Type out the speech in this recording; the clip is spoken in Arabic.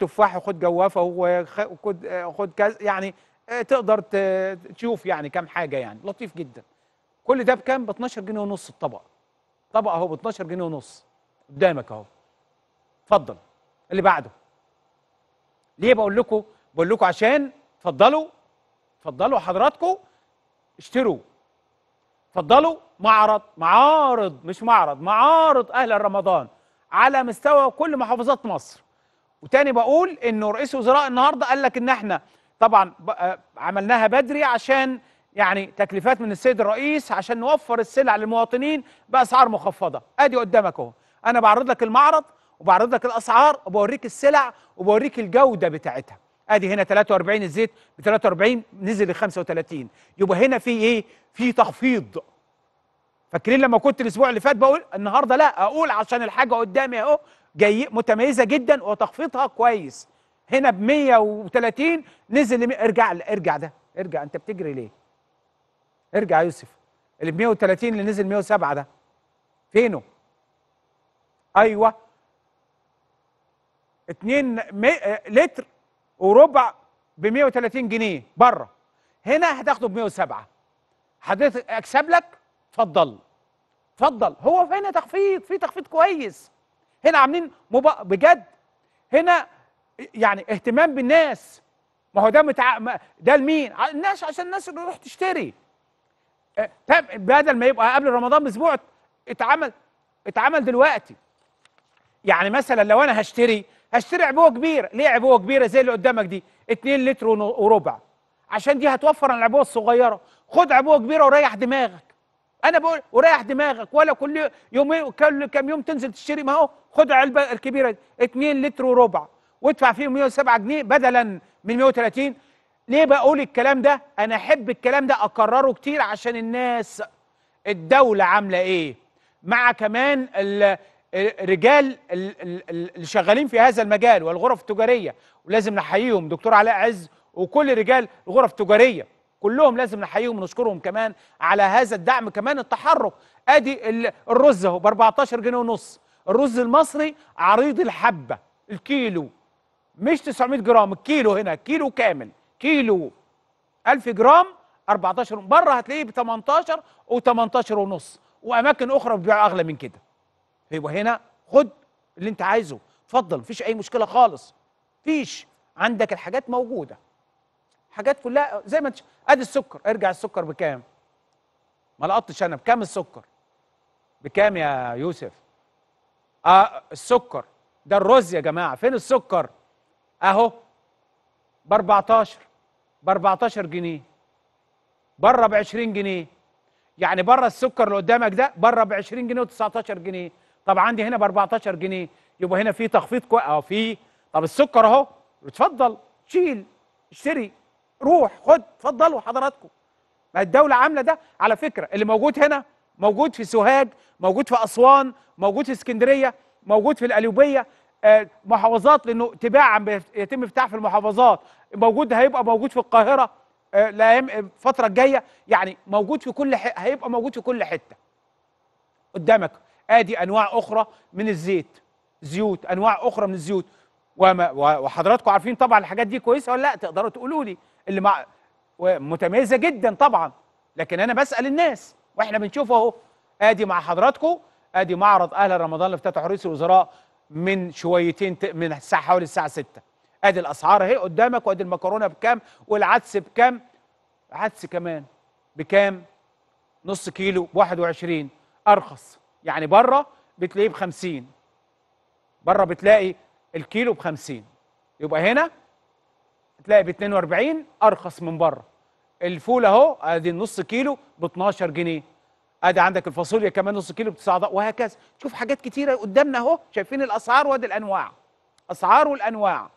تفاح وخد جوافة وخ- وخد خد كذا يعني آه، تقدر تشوف يعني كام حاجة يعني. لطيف جدا. كل ده بكام؟ ب 12 جنيه ونص الطبق. طبق أهو ب 12 جنيه ونص. قدامك أهو. اتفضل. اللي بعده. ليه بقول لكم؟ بقول لكم عشان اتفضلوا اتفضلوا حضراتكم اشتروا. اتفضلوا معرض معارض مش معرض معارض أهل رمضان على مستوى كل محافظات مصر. وتاني بقول إنه رئيس وزراء النهارده قال لك إن إحنا طبعا آه، عملناها بدري عشان يعني تكليفات من السيد الرئيس عشان نوفر السلع للمواطنين بأسعار مخفضة. أدي قدامك أهو. أنا بعرض لك المعرض وبعرض لك الأسعار وبوريك السلع وبوريك الجودة بتاعتها. أدي هنا 43 الزيت ب 43 نزل ل 35 يبقى هنا في إيه؟ في تخفيض. فاكرين لما كنت الأسبوع اللي فات بقول النهارده لا أقول عشان الحاجة قدامي أهو. جاي متميزة جدا وتخفيضها كويس. هنا ب 130 نزل ارجع ارجع ده. ارجع. انت بتجري ليه؟ ارجع يا يوسف. اللي ب 130 اللي نزل 107 ده. فينه؟ أيوه. 2 لتر وربع ب 130 جنيه. بره. هنا هتاخده ب 107 حضرتك أكسب لك؟ اتفضل. اتفضل. هو هنا تخفيض. في تخفيض كويس. هنا عاملين مب... بجد. هنا يعني اهتمام بالناس. ما هو ده متع... ده لمين؟ الناس عشان الناس اللي تروح تشتري. طب بدل ما يبقى قبل رمضان بأسبوع اتعمل اتعمل دلوقتي. يعني مثلا لو أنا هشتري هشتري عبوة كبيرة. ليه عبوة كبيرة زي اللي قدامك دي؟ 2 لتر وربع. عشان دي هتوفر عن العبوة الصغيرة. خد عبوة كبيرة وريح دماغك. أنا بقول وريح دماغك ولا كل يومين كل كام يوم تنزل تشتري ما هو خد العلبه الكبيرة دي 2 لتر وربع وادفع فيهم 107 جنيه بدلا من 130 ليه بقول الكلام ده؟ أنا أحب الكلام ده أكرره كتير عشان الناس. الدولة عاملة إيه؟ مع كمان ال- الرجال ال- ال- ال- اللي شغالين في هذا المجال والغرف التجارية ولازم نحييهم دكتور علاء عز وكل رجال الغرف التجارية. كلهم لازم نحييهم ونشكرهم كمان على هذا الدعم. كمان التحرك ادي ال- الرز اهو ب 14 جنيه ونص. الرز المصري عريض الحبة الكيلو مش 900 جرام الكيلو هنا كيلو كامل كيلو 1000 جرام 14 بره هتلاقيه ب 18 و18 ونص. وأماكن أخرى بتبيع أغلى من كده. يبقى هنا خد اللي أنت عايزه. اتفضل مفيش أي مشكلة خالص. فيش عندك الحاجات موجودة. حاجات كلها زي ما انت ادي السكر. ارجع السكر بكام؟ ما لقطتش أنا بكام السكر؟ بكام يا يوسف؟ آه السكر. ده الرز يا جماعة. فين السكر؟ اهو ب 14 ب 14 جنيه. بره ب 20 جنيه. يعني بره السكر اللي قدامك ده بره ب 20 جنيه و19 جنيه. طب عندي هنا ب 14 جنيه. يبقى هنا في تخفيض كويس آه في طب السكر اهو. اتفضل شيل اشتري. روح خد اتفضلوا حضراتكم. ما الدولة عاملة ده على فكرة. اللي موجود هنا موجود في سوهاج موجود في أسوان موجود في اسكندرية موجود في القليوبية آه، محافظات لأنه تباعا يتم افتتاح في المحافظات. موجود هيبقى موجود في القاهرة آه، الفترة الجاية. يعني موجود في كل. هيبقى موجود في كل حتة. قدامك آدي أنواع أخرى من الزيت. زيوت أنواع أخرى من الزيوت. وما وحضراتكم عارفين طبعا الحاجات دي كويسة ولا لأ؟ تقدروا تقولوا لي. اللي مع متميزه جدا طبعا. لكن أنا بسأل الناس وإحنا بنشوف أهو. آدي مع حضراتكم آدي معرض أهل رمضان اللي افتتحه رئيس الوزراء من شويتين من الساعة حوالي الساعة 6 آدي الأسعار أهي قدامك وآدي المكرونة بكام والعدس بكام. عدس كمان بكام؟ نص كيلو ب 21 أرخص. يعني بره بتلاقيه ب 50 بره بتلاقي الكيلو ب 50 يبقى هنا تلاقي ب 42 أرخص من بره. الفول أهو ادي النص كيلو ب 12 جنيه. أدي عندك الفاصوليا كمان نص كيلو ب 9 وهكذا. شوف حاجات كتيرة قدامنا أهو شايفين الأسعار وادي الأنواع. أسعار والأنواع.